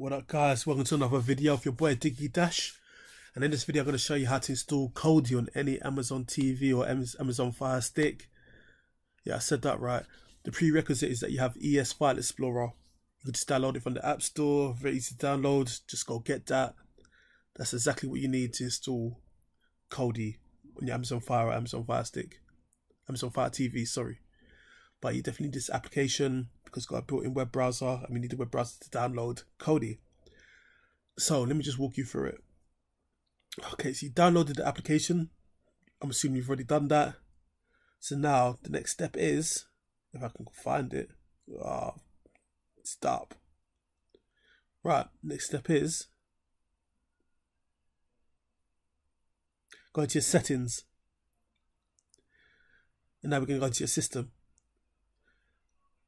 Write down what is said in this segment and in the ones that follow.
What up guys, welcome to another video of your boy Diggy Dash. And in this video I'm going to show you how to install Kodi on any Amazon TV or Amazon Fire Stick. Yeah, I said that right. The prerequisite is that you have ES File Explorer. You can just download it from the App Store, very easy to download, just go get that. That's exactly what you need to install Kodi on your Amazon Fire or Amazon Fire Stick. Amazon Fire TV, sorry. But you definitely need this application because got a built-in web browser and we need the web browser to download Kodi. So let me just walk you through it. Okay, so you downloaded the application. I'm assuming you've already done that. So now the next step is, if I can find it, ah, oh, stop. Right, next step is go into your settings. And now we're going to go into your system.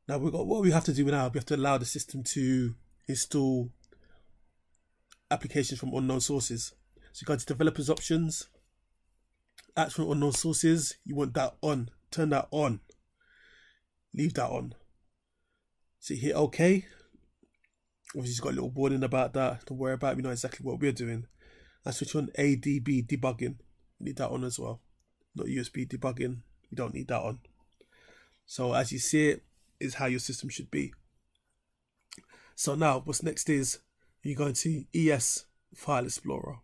Now we got what we have to do now. We have to allow the system to install applications from unknown sources. So you go to developers options, apps from unknown sources. You want that on. Turn that on. Leave that on. So you hit OK. Obviously, it's got a little warning about that. Don't worry about it. We know exactly what we're doing. I switch on ADB debugging. We need that on as well. Not USB debugging. We don't need that on. So as you see it, is how your system should be. So now what's next is you go into ES File Explorer.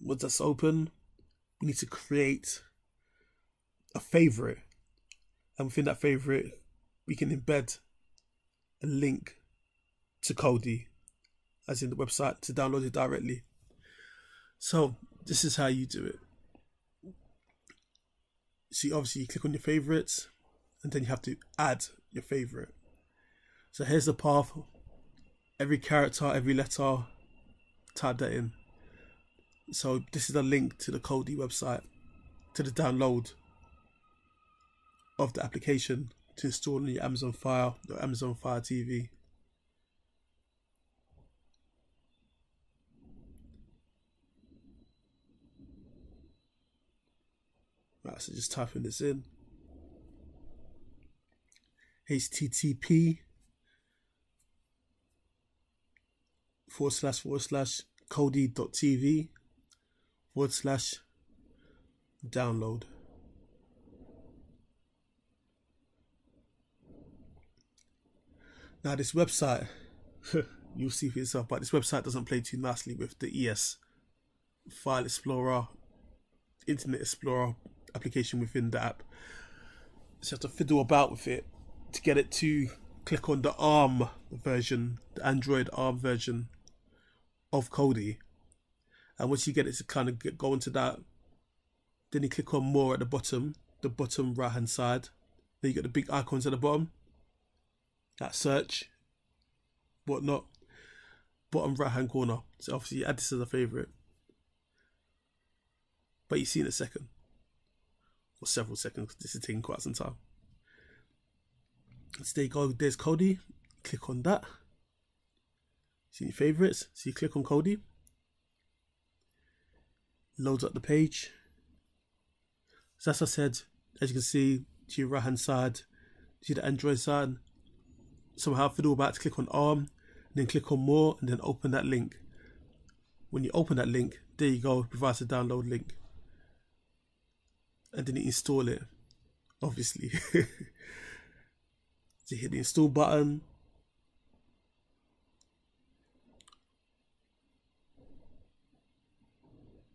Once that's open, we need to create a favorite. And within that favorite, we can embed a link to Kodi, as in the website, to download it directly. So this is how you do it. See, obviously, you click on your favorites, and then you have to add your favorite. So here's the path. Every character, every letter, type that in. So this is a link to the Kodi website, to the download of the application to install on your Amazon Fire or Amazon Fire TV. Right, so just typing this in http forward slash forward slash kodi.tv forward slash download. Now this website, you'll see for yourself, but this website doesn't play too nicely with the ES File Explorer, Internet Explorer application within the app. So you have to fiddle about with it to get it to click on the ARM version, the Android ARM version of Kodi. And once you get it to kind of get, go into that, then you click on more at the bottom, the bottom right hand side. Then you get the big icons at the bottom. That search, whatnot, bottom right hand corner. So obviously add this as a favorite. But you see in a second, or several seconds, this is taking quite some time. So there you go, there's Kodi Click on that. See your favorites. So you click on Kodi Loads up the page. So as I said, as you can see, to your right hand side, see the Android side. Somehow fiddle about to click on ARM, then click on more, and then open that link. When you open that link, there you go, provides a download link. And then you install it, obviously. to hit the install button.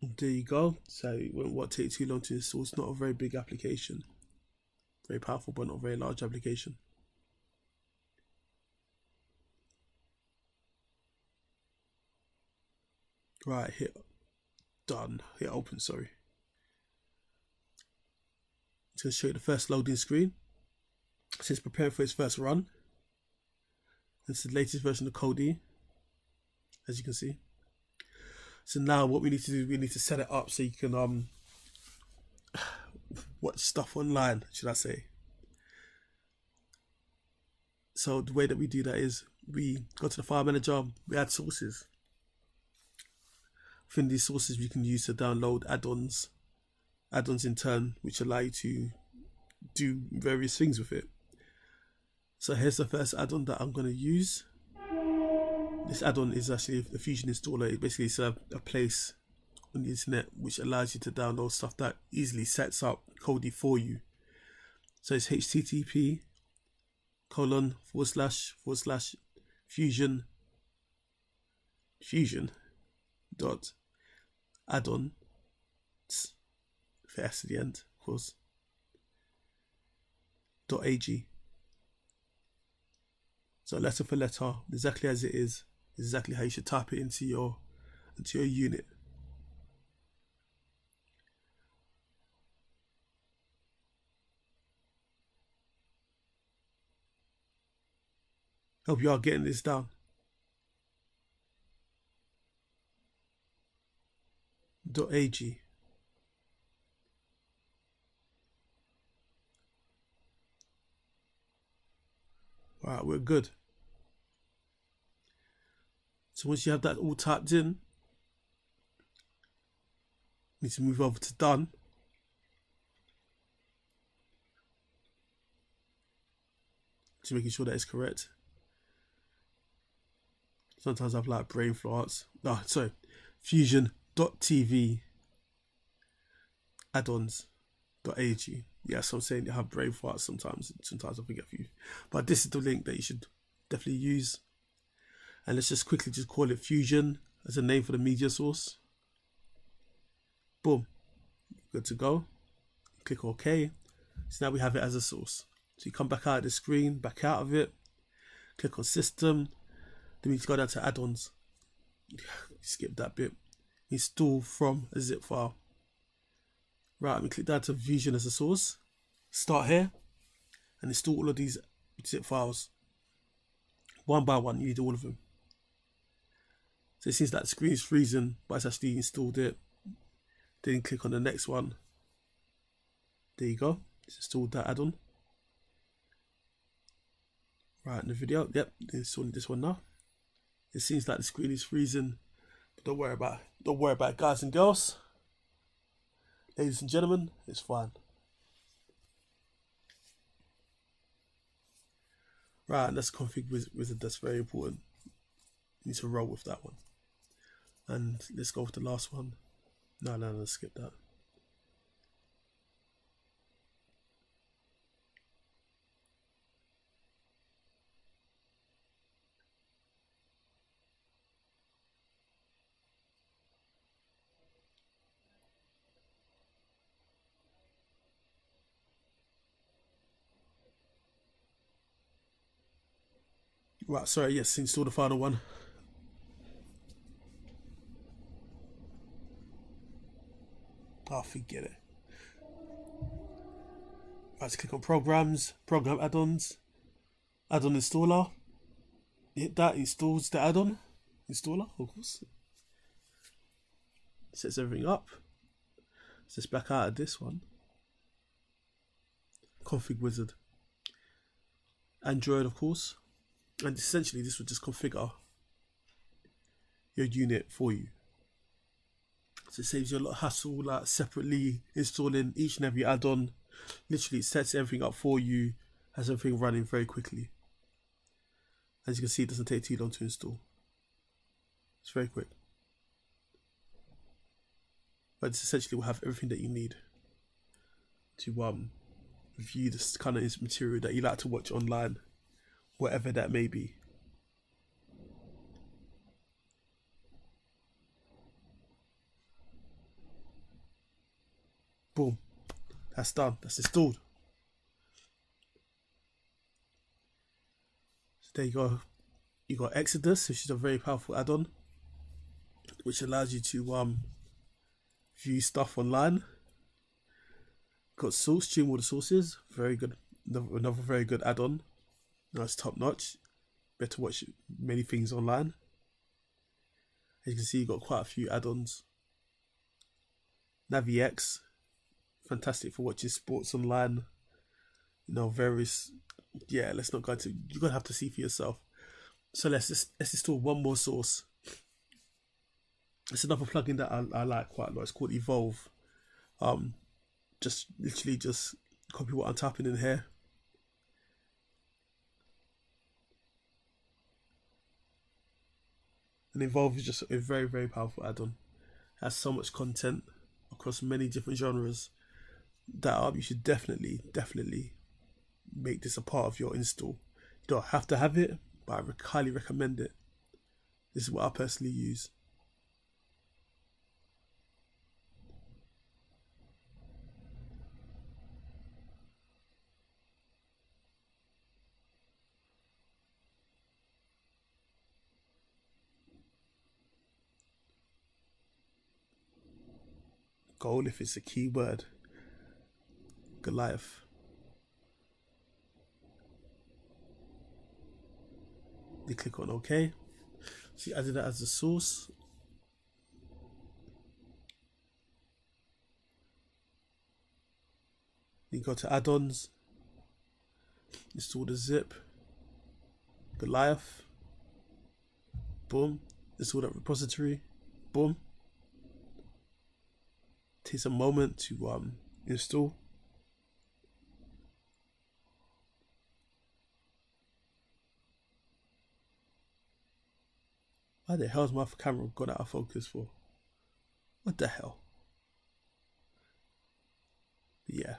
There you go. So it won't take too long to install. It's not a very big application. Very powerful, but not very large application. Right, hit done. Hit open, sorry. Going to show you the first loading screen since preparing for its first run. It's the latest version of Kodi, as you can see. So now what we need to do, we need to set it up so you can um watch stuff online, should I say. So the way that we do that is we go to the file manager, we add sources. Within these sources we can use to download add-ons, add-ons in turn, which allow you to do various things with it. So here's the first add-on that I'm going to use. this add-on is actually the Fusion installer. It basically it's a, a place on the internet which allows you to download stuff that easily sets up Kodi for you. So it's HTTP colon forward slash forward slash fusion fusion dot add-on for S at the end, of course. Dot ag. So letter for letter, exactly as it is, exactly how you should type it into your into your unit. Hope you are getting this down. .ag Right, we're good. So once you have that all typed in, need to move over to done. Just making sure that it's correct. Sometimes I've like brain farts. Oh, sorry. Fusion.tv add-ons.ag. Yes, I'm saying you have brain farts sometimes. Sometimes I forget a few. But this is the link that you should definitely use. And let's just quickly just call it Fusion as a name for the media source. Boom. Good to go. Click OK. So now we have it as a source. So you come back out of the screen, back out of it, click on system, then we need to go down to add-ons. Skip that bit. Install from a zip file. Right, me click down to Fusion as a source. Start here and install all of these zip files. One by one, you need all of them. So it seems that the screen is freezing, but it's actually installed it. Then click on the next one. There you go. It's installed that add-on. Right in the video, yep, installing this one now. It seems like the screen is freezing, but don't worry about it. Don't worry about it, guys and girls. Ladies and gentlemen, it's fine. Right, that's config wizard. That's very important. You need to roll with that one. And let's go with the last one. No, no, no, skip that. Right, sorry, yes, install the final one. Oh, forget it. Right, let's click on programs, program add-ons, add-on installer. Hit that, installs the add-on installer, of course. Sets everything up. Let's back out of this one. Config wizard. Android, of course and essentially this would just configure your unit for you so it saves you a lot of hassle like separately installing each and every add-on. Literally it sets everything up for you has everything running very quickly. As you can see it doesn't take too long to install. It's very quick. But it's essentially will have everything that you need to um view this kind of material that you like to watch online whatever that may be. Boom. That's done. That's installed. So there you go. You got Exodus, which is a very powerful add-on, which allows you to um view stuff online. Got source, stream all the sources. Very good. Another very good add-on. Nice top notch. Better watch many things online. As you can see, you've got quite a few add-ons. NaviX, fantastic for watching sports online. You know, various. Yeah, let's not go to. You're gonna have to see for yourself. So let's just let's install one more source. It's another plugin that I, I like quite a lot. It's called Evolve. Um, just literally just copy what I'm tapping in here And Evolve is just a very, very powerful add-on. Has so much content across many different genres that up. You should definitely, definitely make this a part of your install. You don't have to have it, but I highly recommend it. This is what I personally use. goal if it's a keyword. Goliath. You click on OK. You added that as a source. You go to add-ons, install the zip, Goliath, boom, install that repository, boom takes a moment to um, install. Why the hell is my camera got out of focus for? What the hell? Yeah.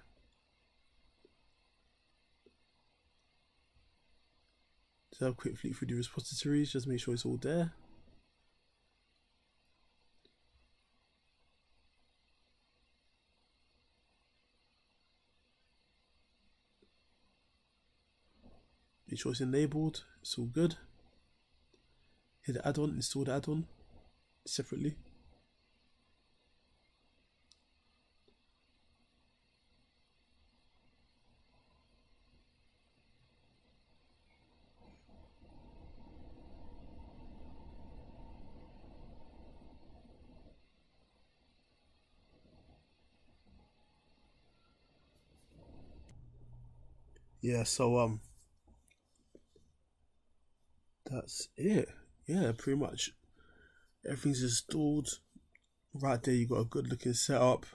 So a quick through the repositories, just make sure it's all there. Make sure it's enabled. It's all good. The add-on, install the add-on separately. Yeah, so um that's it. Yeah, pretty much everything's installed. Right there, you got a good looking setup.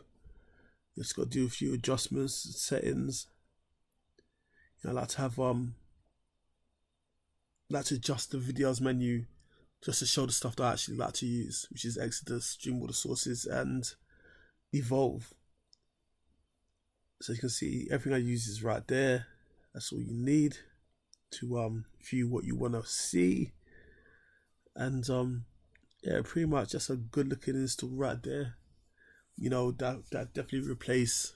Just got to do a few adjustments, settings. You know, I like to have um, like to adjust the videos menu just to show the stuff that I actually like to use, which is Exodus, Dreamwater Sources, and Evolve. So you can see everything I use is right there. That's all you need to um view what you want to see and um yeah pretty much that's a good looking install right there you know that that definitely replace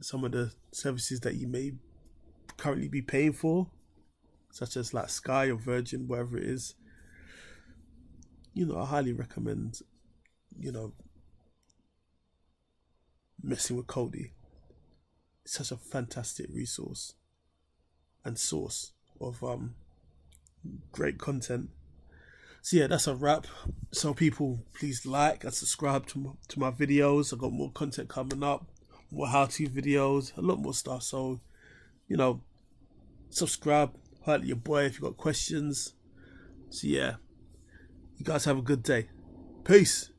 some of the services that you may currently be paying for such as like sky or virgin whatever it is you know i highly recommend you know messing with Kodi. it's such a fantastic resource and source of um great content. So yeah, that's a wrap. So people, please like and subscribe to my, to my videos. I got more content coming up, more how-to videos, a lot more stuff. So, you know, subscribe, hurt your boy if you got questions. So yeah, you guys have a good day. Peace.